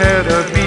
ahead of me.